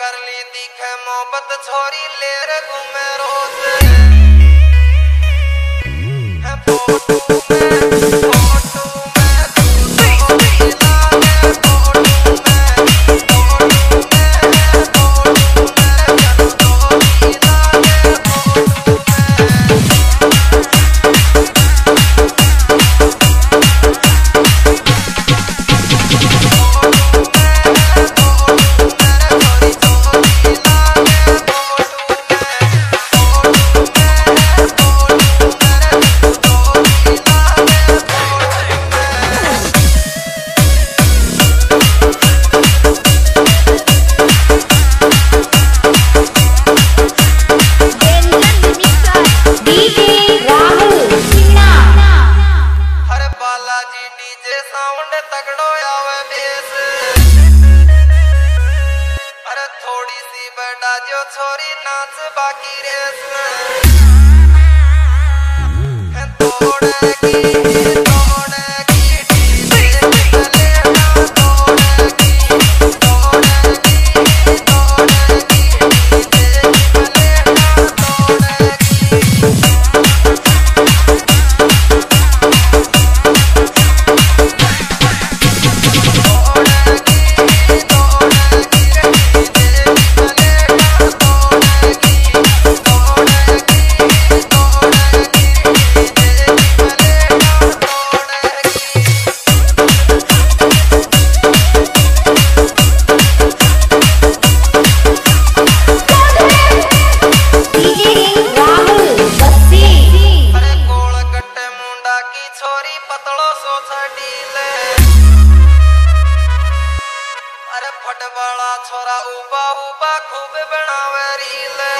कर ली दिखे मोहब्बत छोरी ले रे घूमे रोते साउंड तगड़ो आवे बेस अरे थोड़ी सी बढ़ा दियो छोरी नाच बाकी रेस। छोरा उबा उबा खूब बनावे रीले